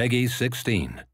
Peggy 16.